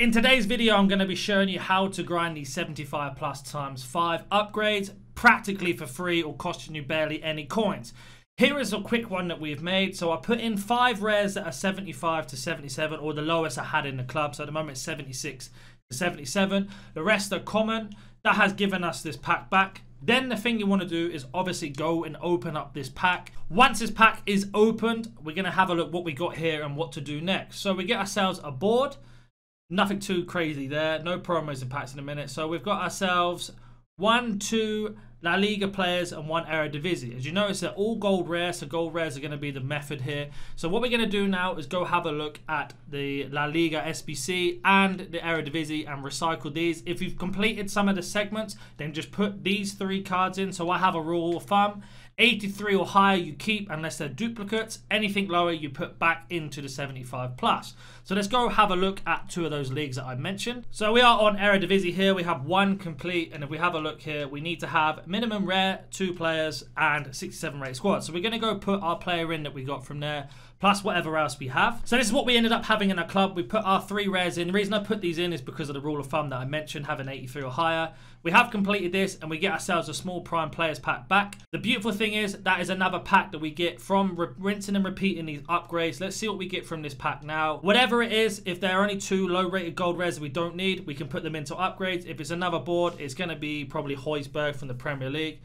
In today's video, I'm going to be showing you how to grind these 75 plus times 5 upgrades practically for free or costing you barely any coins. Here is a quick one that we've made. So I put in 5 rares that are 75 to 77 or the lowest I had in the club. So at the moment it's 76 to 77. The rest are common. That has given us this pack back. Then the thing you want to do is obviously go and open up this pack. Once this pack is opened, we're going to have a look what we got here and what to do next. So we get ourselves a board. Nothing too crazy there. No promos and packs in a minute. So we've got ourselves one, two La Liga players and one Eredivisie. As you notice, they're all gold rare, so gold rares are going to be the method here. So what we're going to do now is go have a look at the La Liga SBC and the Eredivisie and recycle these. If you've completed some of the segments, then just put these three cards in. So I have a rule of thumb. 83 or higher you keep unless they're duplicates. Anything lower you put back into the 75 plus. So let's go have a look at two of those leagues that I mentioned. So we are on Eredivisie here. We have one complete and if we have a look here, we need to have minimum rare, two players and 67 rate squad. So we're going to go put our player in that we got from there plus whatever else we have. So this is what we ended up having in our club. We put our three rares in. The reason I put these in is because of the rule of thumb that I mentioned, having 83 or higher. We have completed this and we get ourselves a small prime players pack back. The beautiful thing is that is another pack that we get from rinsing and repeating these upgrades. Let's see what we get from this pack now. Whatever it is, if there are only two low rated gold rares we don't need, we can put them into upgrades. If it's another board, it's going to be probably Højbjerg from the Premier League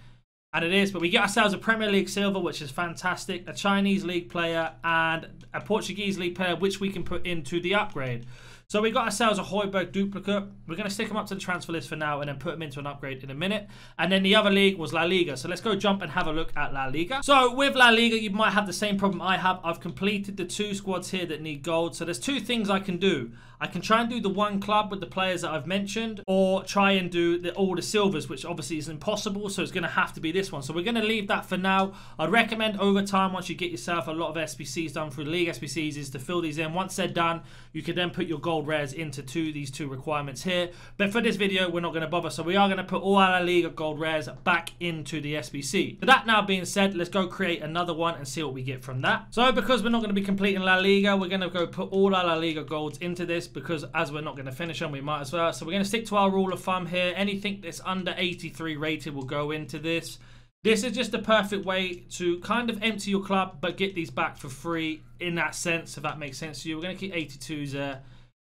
and it is. But we get ourselves a Premier League silver, which is fantastic, a Chinese league player, and a Portuguese league player, which we can put into the upgrade. So we got ourselves a Højbjerg duplicate. We're going to stick him up to the transfer list for now and then put him into an upgrade in a minute. And then the other league was La Liga. So let's go jump and have a look at La Liga. So with La Liga, you might have the same problem I have. I've completed the two squads here that need gold. So there's two things I can do. I can try and do the one club with the players that I've mentioned or try and do the, all the silvers, which obviously is impossible. So it's going to have to be this one. So we're going to leave that for now. I'd recommend over time, once you get yourself a lot of SBCs done through league SBCs, is to fill these in. Once they're done, you can then put your gold rares into two these two requirements here. But for this video, we're not going to bother. So we are going to put all our Liga gold rares back into the SBC. So that now being said, let's go create another one and see what we get from that. So because we're not going to be completing La Liga, we're going to go put all our La Liga golds into this because as we're not going to finish them, we might as well. So we're going to stick to our rule of thumb here. Anything that's under 83 rated will go into this. This is just the perfect way to kind of empty your club, but get these back for free in that sense, if that makes sense to you. We're going to keep 82s there.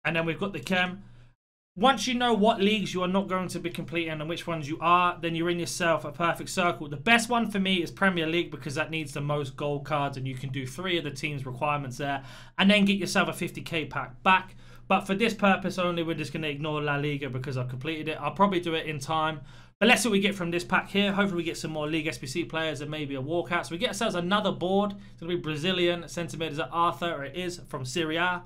And then we've got the chem. Once you know what leagues you are not going to be completing and which ones you are, then you're in yourself a perfect circle. The best one for me is Premier League because that needs the most gold cards and you can do three of the team's requirements there and then get yourself a 50k pack back. But for this purpose only, we're just going to ignore La Liga because I've completed it. I'll probably do it in time. But let's see what we get from this pack here. Hopefully we get some more League SBC players and maybe a walkout. So we get ourselves another board. It's going to be Brazilian. Centimeters at Arthur, or it is, from Serie A.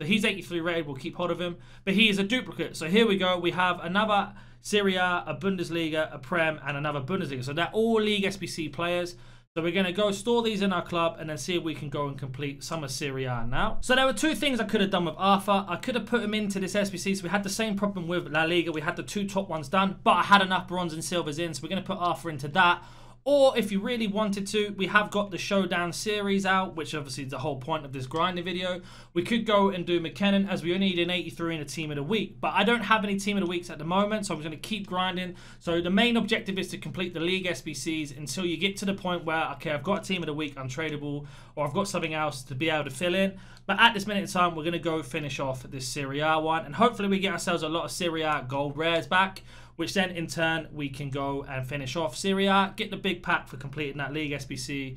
So he's hmm. 83 rated. We'll keep hold of him. But he is a duplicate. So here we go. We have another Serie A, a Bundesliga, a Prem, and another Bundesliga. So they're all League SBC players. So we're going to go store these in our club and then see if we can go and complete some of Serie A now. So there were two things I could have done with Arthur. I could have put him into this SBC. So we had the same problem with La Liga. We had the two top ones done, but I had enough bronze and silvers in. So we're going to put Arthur into that. Or if you really wanted to, we have got the Showdown series out, which obviously is the whole point of this grinding video. We could go and do McKennie as we only need an 83 in a team of the week. But I don't have any team of the weeks at the moment, so I'm going to keep grinding. So the main objective is to complete the league SBCs until you get to the point where, okay, I've got a team of the week untradeable, or I've got something else to be able to fill in. But at this minute in time, we're going to go finish off this Serie A one. And hopefully we get ourselves a lot of Serie A gold rares back which then in turn we can go and finish off Serie A, get the big pack for completing that league SBC,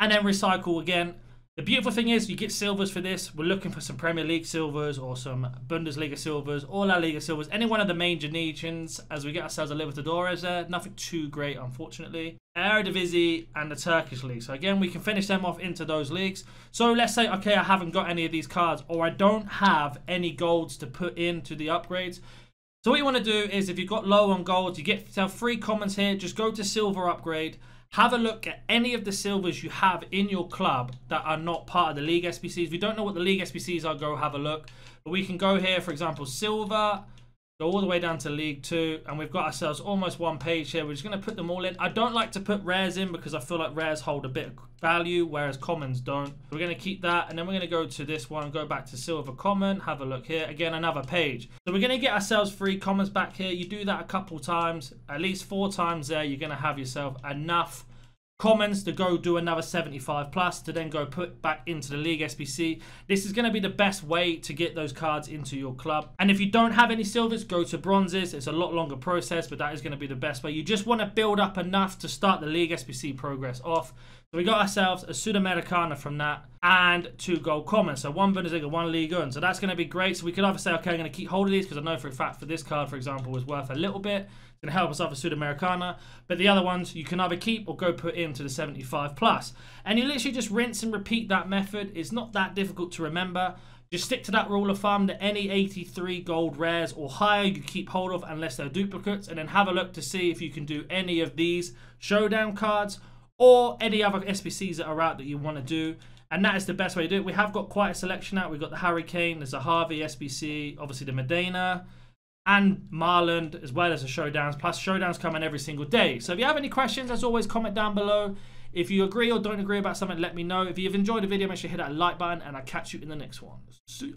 and then recycle again. The beautiful thing is you get silvers for this. We're looking for some Premier League silvers or some Bundesliga silvers or La Liga silvers. Any one of the major nations as we get ourselves a Libertadores there. Nothing too great, unfortunately. Eredivisie and the Turkish league. So again, we can finish them off into those leagues. So let's say, okay, I haven't got any of these cards or I don't have any golds to put into the upgrades. So what you want to do is if you've got low on gold, you get yourself free commons here. Just go to silver upgrade. Have a look at any of the silvers you have in your club that are not part of the league SBCs. If you don't know what the league SBCs are, go have a look. But we can go here, for example, silver, go all the way down to League 2, and we've got ourselves almost one page here. We're just going to put them all in. I don't like to put rares in because I feel like rares hold a bit of value, whereas commons don't. We're going to keep that, and then we're going to go to this one, go back to Silver Common, have a look here. Again, another page. So we're going to get ourselves three commons back here. You do that a couple times, at least four times there, you're going to have yourself enough commons to go do another 75 plus to then go put back into the league SBC. This is going to be the best way to get those cards into your club. And if you don't have any silvers, go to bronzes. It's a lot longer process, but that is going to be the best way. You just want to build up enough to start the league SBC progress off. So we got ourselves a Sudamericana from that and two gold commons. So one Bundesliga, one League And so that's going to be great. So we could either say, okay, I'm going to keep hold of these because I know for a fact for this card, for example, was worth a little bit going to help us out for Sudamericana. But the other ones you can either keep or go put into the 75 plus. And you literally just rinse and repeat that method. It's not that difficult to remember. Just stick to that rule of thumb that any 83 gold rares or higher you keep hold of unless they're duplicates. And then have a look to see if you can do any of these showdown cards or any other SBCs that are out that you want to do. And that is the best way to do it. We have got quite a selection out. We've got the Harry Kane, there's a Harvey SBC, obviously the Medina, and Marland, as well as the showdowns. Plus, showdowns come in every single day. So if you have any questions, as always, comment down below. If you agree or don't agree about something, let me know. If you've enjoyed the video, make sure you hit that like button, and I'll catch you in the next one. See ya.